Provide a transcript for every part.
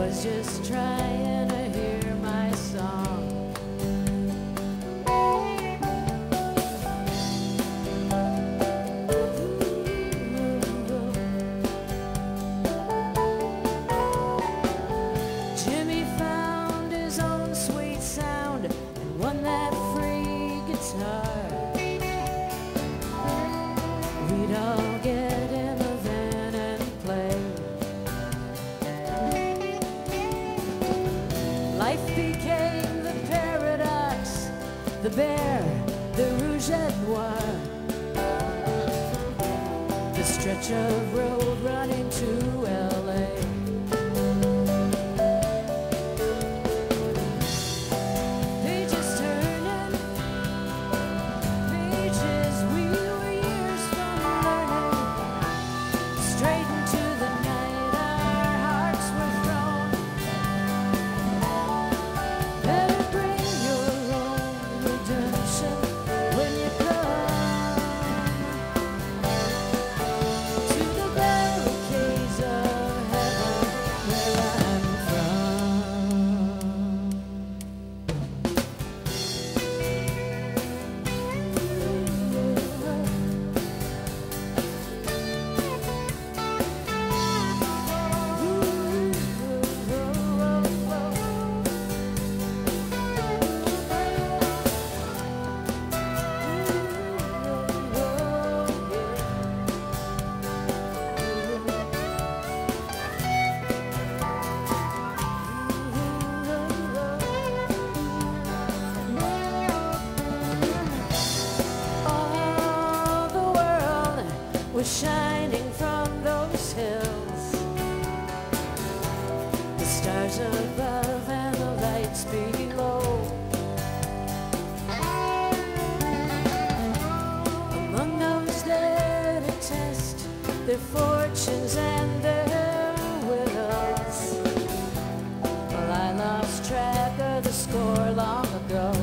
was just trying to hear my song. The rouge et noir. The stretch of road running to LA. Shining from those hills. The stars above and the lights below. Among those that attest their fortunes and their wills. Well, I lost track of the score long ago.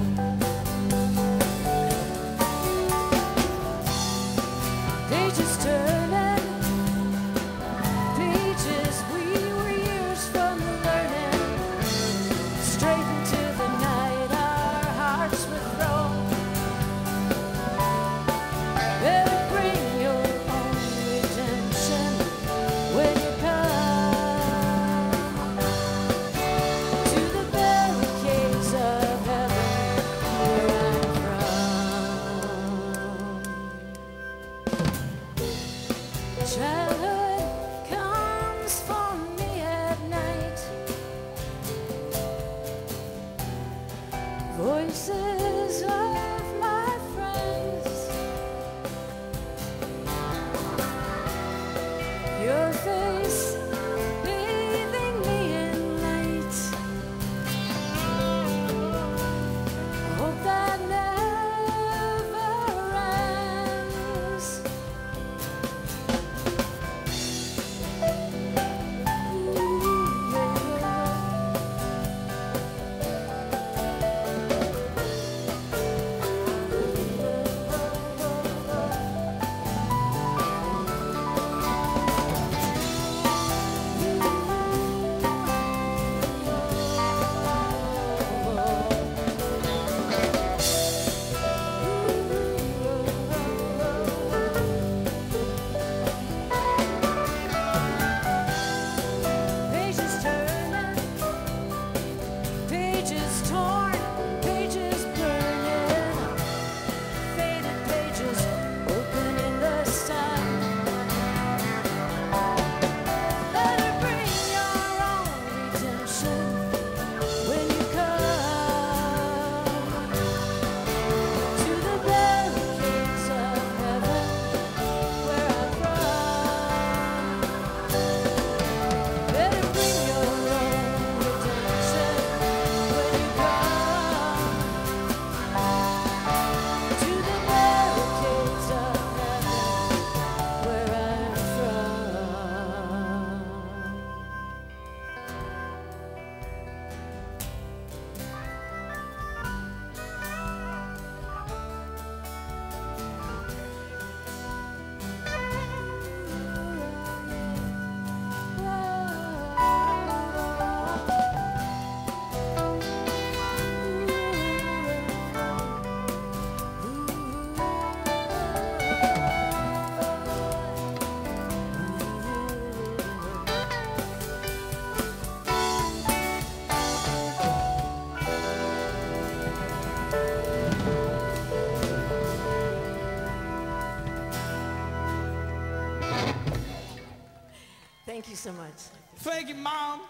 So much. Thank you, Mom.